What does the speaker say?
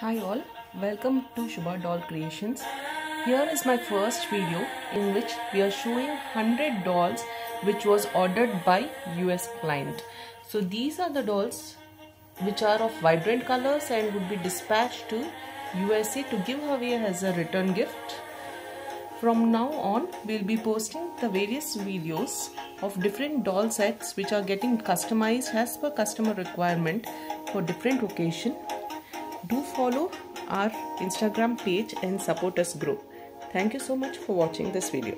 Hi all, welcome to Shubha Doll Creations. Here is my first video in which we are showing 100 dolls which was ordered by US client. So these are the dolls which are of vibrant colors and would be dispatched to USA to give away as a return gift. From now on, we'll be posting the various videos of different doll sets which are getting customized as per customer requirement for different occasion do follow our Instagram page and support us grow. Thank you so much for watching this video.